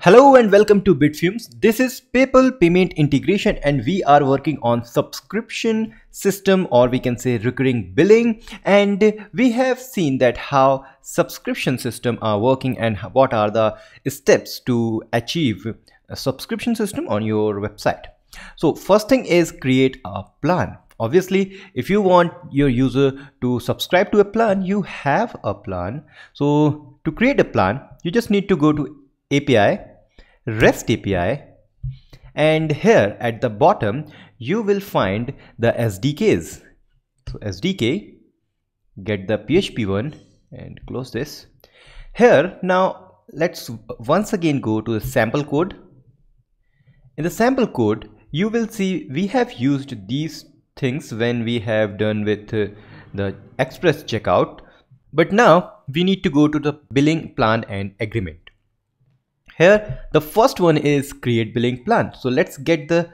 Hello and welcome to Bitfumes. This is PayPal payment integration and we are working on subscription system or we can say recurring billing and we have seen that how subscription system are working and what are the steps to achieve a subscription system on your website. So first thing is create a plan. Obviously, if you want your user to subscribe to a plan, you have a plan. So to create a plan, you just need to go to API, REST API, and here at the bottom you will find the SDKs. So SDK, get the PHP one and close this. Here now let's once again go to the sample code. In the sample code, you will see we have used these things when we have done with uh, the express checkout. But now we need to go to the billing plan and agreement. Here, the first one is create billing plan. So let's get the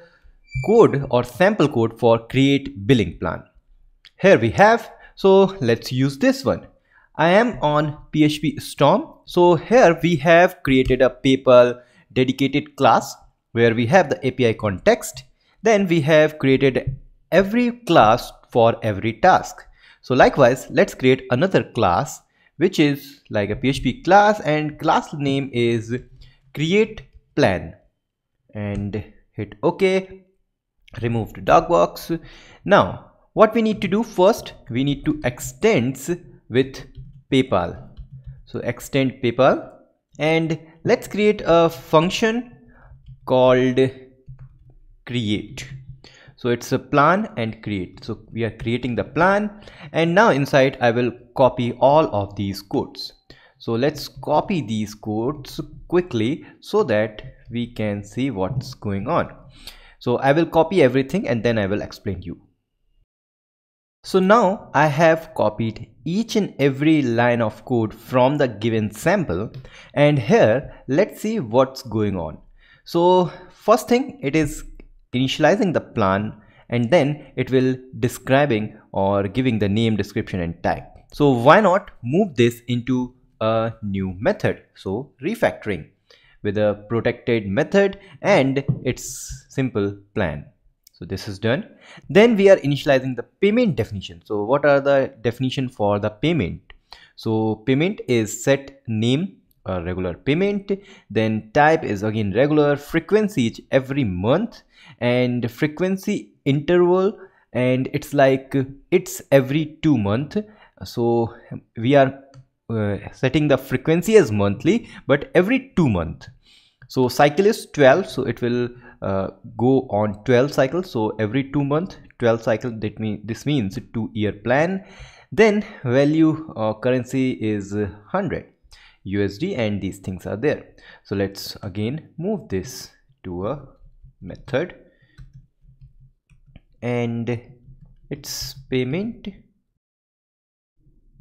code or sample code for create billing plan. Here we have, so let's use this one. I am on PHP Storm. So here we have created a PayPal dedicated class where we have the API context. Then we have created every class for every task. So likewise, let's create another class which is like a PHP class and class name is create plan and hit ok. Remove the doc block. Now what we need to do first we need to extends with paypal. So extend paypal and let's create a function called create. So it's a plan and create. So we are creating the plan and now inside i will copy all of these codes so let's copy these codes quickly so that we can see what's going on. So i will copy everything and then i will explain you. So now i have copied each and every line of code from the given sample. And here let's see what's going on. So first thing it is initializing the plan and then it will describing or giving the name description and tag so why not move this into a new method. So refactoring with a protected method and its simple plan. So this is done. Then we are initializing the payment definition. So what are the definition for the payment? So payment is set name a regular payment. Then type is again regular frequency is every month and frequency interval and it's like it's every two month. So we are uh, setting the frequency as monthly but every two month. So cycle is 12 so it will uh, go on 12 cycles so every two month 12 cycle that mean this means two year plan. Then value uh, currency is 100 USD and these things are there. So let's again move this to a method. And its payment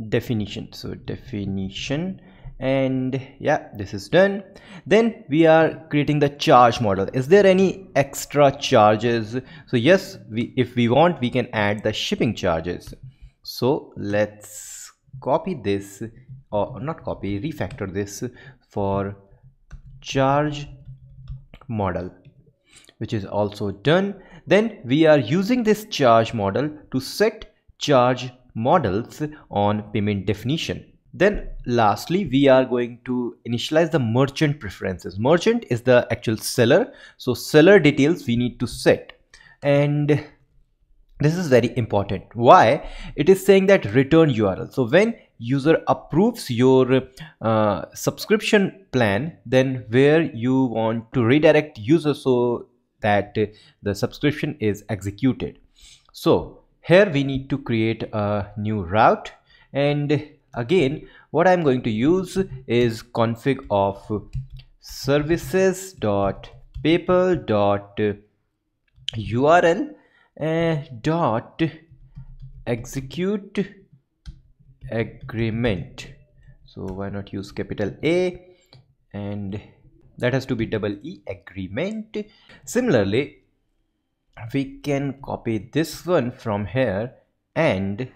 definition. So definition. And yeah this is done. Then we are creating the charge model. Is there any extra charges? So yes we if we want we can add the shipping charges. So let's copy this or not copy refactor this for charge model which is also done. Then we are using this charge model to set charge models on payment definition. Then lastly, we are going to initialize the merchant preferences. Merchant is the actual seller. So seller details we need to set. And this is very important. Why? It is saying that return URL. So when user approves your uh, subscription plan, then where you want to redirect user so that the subscription is executed. So here we need to create a new route. And again what I'm going to use is config of services dot paypal dot url uh, dot execute agreement. So why not use capital a? And that has to be double e agreement. Similarly we can copy this one from here and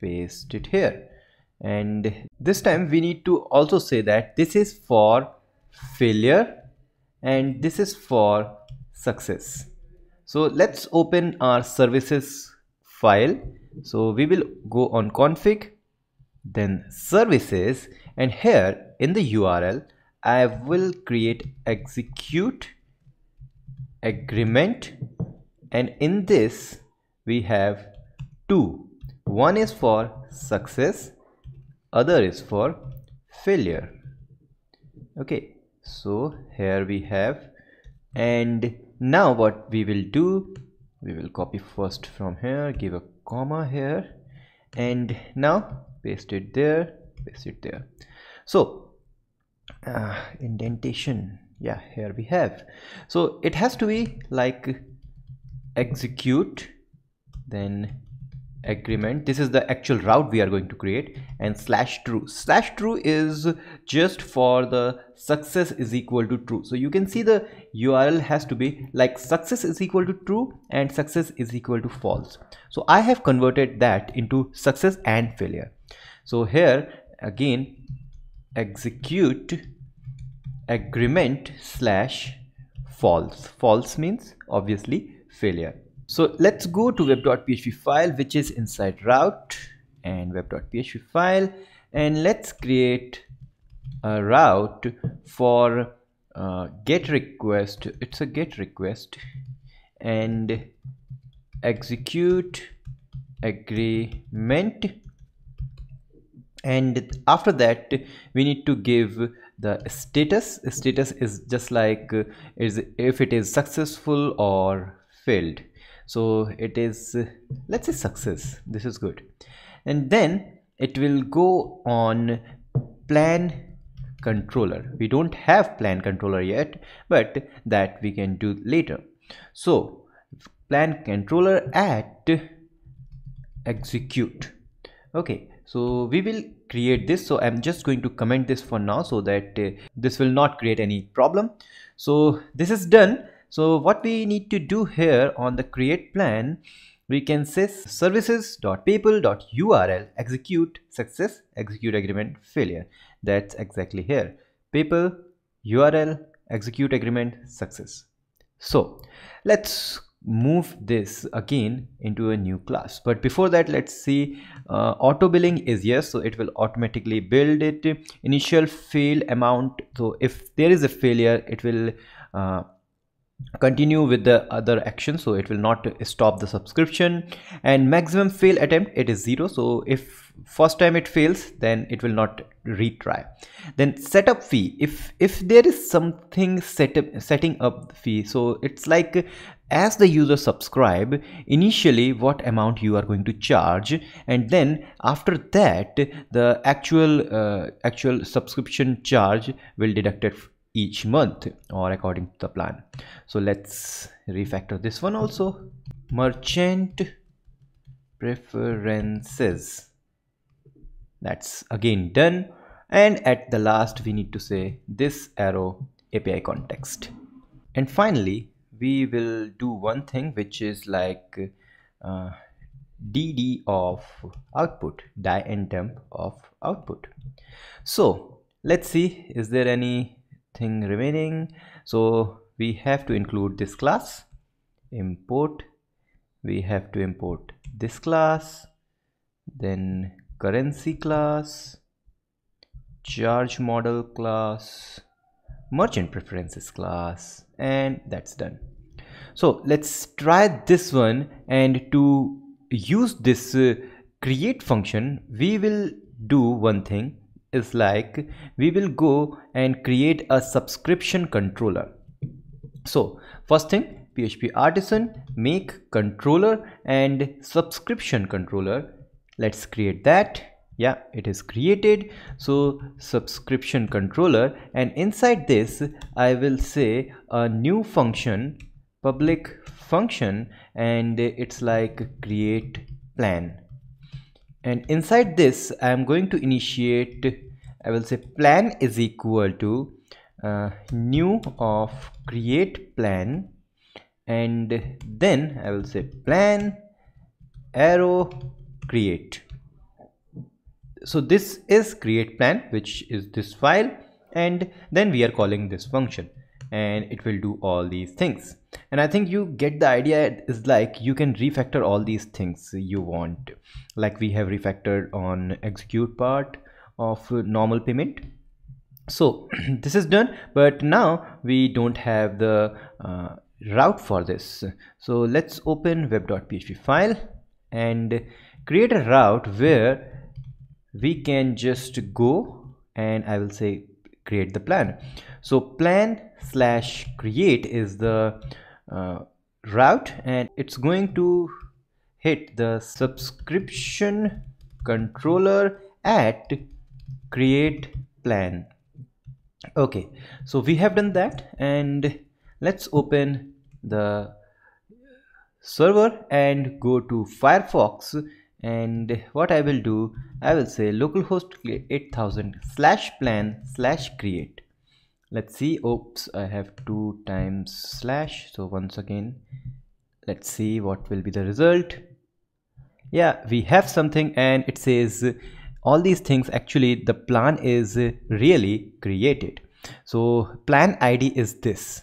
paste it here. And this time we need to also say that this is for failure and this is for success. So let's open our services file. So we will go on config then services and here in the url i will create execute agreement and in this we have two. One is for success other is for failure. Okay so here we have and now what we will do we will copy first from here give a comma here and now paste it there paste it there. So uh, indentation yeah here we have. So it has to be like execute then agreement. This is the actual route we are going to create and slash true. Slash true is just for the success is equal to true. So you can see the url has to be like success is equal to true and success is equal to false. So i have converted that into success and failure. So here again execute agreement slash false. False means obviously failure. So let's go to web.php file which is inside route and web.php file. And let's create a route for uh, get request. It's a get request. And execute agreement. And after that we need to give the status status is just like uh, is if it is successful or failed. So it is let's say success this is good. And then it will go on plan controller. We don't have plan controller yet but that we can do later. So plan controller at execute. Okay so we will create this. So i'm just going to comment this for now so that uh, this will not create any problem. So this is done. So what we need to do here on the create plan we can say services.paypal.url execute success execute agreement failure. That's exactly here. Paypal url execute agreement success. So let's move this again into a new class. But before that let's see uh, auto billing is yes so it will automatically build it. Initial fail amount so if there is a failure it will uh, continue with the other action so it will not stop the subscription. And maximum fail attempt it is zero. So if first time it fails then it will not retry. Then setup fee if if there is something set up setting up fee so it's like as the user subscribe initially what amount you are going to charge and then after that the actual uh, actual subscription charge will deducted each month or according to the plan. So let's refactor this one also. Merchant preferences. That's again done. And at the last we need to say this arrow API context. And finally we will do one thing which is like uh, dd of output die and temp of output. So let's see is there any thing remaining. So we have to include this class. Import. We have to import this class. Then currency class. Charge model class. Merchant preferences class. And that's done. So let's try this one. And to use this uh, create function we will do one thing is like we will go and create a subscription controller. So first thing php artisan make controller and subscription controller. Let's create that. Yeah it is created. So subscription controller and inside this i will say a new function public function and it's like create plan and inside this i am going to initiate I will say plan is equal to uh, new of create plan. And then I will say plan arrow create. So this is create plan which is this file. And then we are calling this function and it will do all these things. And i think you get the idea is like you can refactor all these things you want. Like we have refactored on execute part of normal payment. So this is done but now we don't have the uh, route for this. So let's open web.php file and create a route where we can just go and i will say create the plan. So plan slash create is the uh, route and it's going to hit the subscription controller at create plan. Okay so we have done that and let's open the server and go to firefox and what i will do i will say localhost 8000 slash plan slash create. Let's see. Oops i have two times slash. So once again let's see what will be the result. Yeah we have something and it says all these things actually the plan is really created. So plan id is this.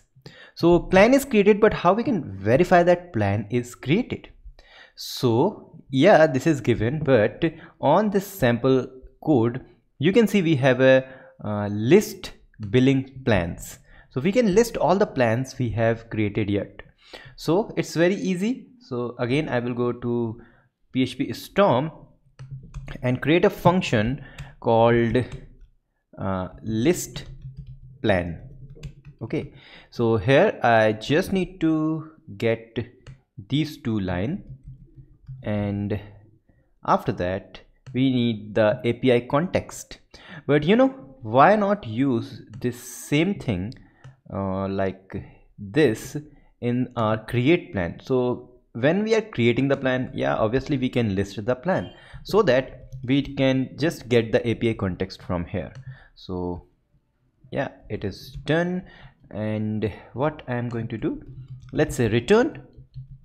So plan is created but how we can verify that plan is created? So yeah this is given but on this sample code you can see we have a uh, list billing plans. So we can list all the plans we have created yet. So it's very easy. So again i will go to php storm and create a function called uh, list plan. Okay. So here i just need to get these two line and after that we need the api context. But you know why not use this same thing uh, like this in our create plan? So when we are creating the plan yeah obviously we can list the plan so that we can just get the api context from here. So yeah it is done. And what i am going to do? Let's say return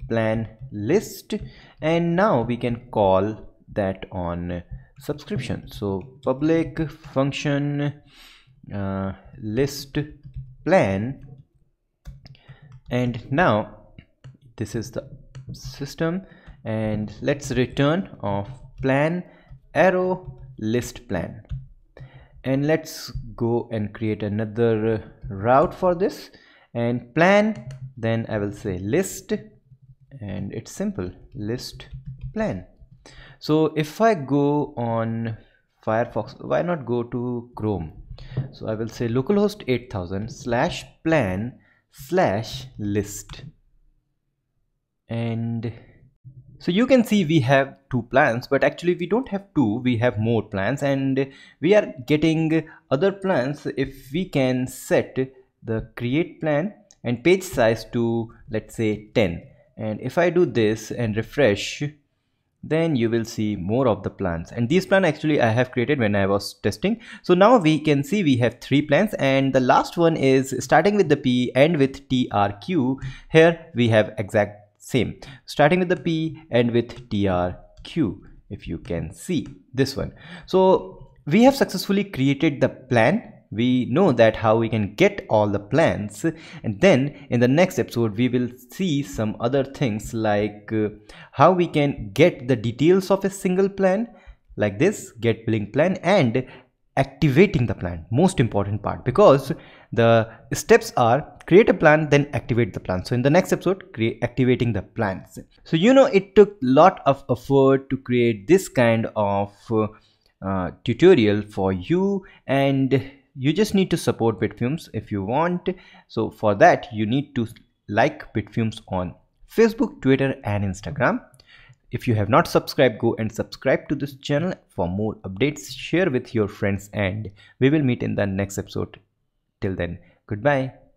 plan list. And now we can call that on subscription. So public function uh, list plan. And now this is the system. And let's return of plan arrow list plan. And let's go and create another route for this. And plan then I will say list and it's simple list plan. So if i go on firefox why not go to chrome? So i will say localhost 8000 slash plan slash list. And so you can see we have two plans but actually we don't have two we have more plans and we are getting other plans if we can set the create plan and page size to let's say 10 and if I do this and refresh then you will see more of the plans and these plan actually I have created when I was testing. So now we can see we have three plans and the last one is starting with the P and with TRQ here we have exact same. Starting with the P and with TRQ if you can see this one. So we have successfully created the plan we know that how we can get all the plans and then in the next episode we will see some other things like uh, how we can get the details of a single plan like this get billing plan and activating the plan. Most important part because the steps are create a plan then activate the plan. So in the next episode activating the plans. So you know it took lot of effort to create this kind of uh, uh, tutorial for you. And you just need to support bitfumes if you want. So for that you need to like bitfumes on facebook twitter and instagram. If you have not subscribed go and subscribe to this channel for more updates. Share with your friends and we will meet in the next episode. Till then goodbye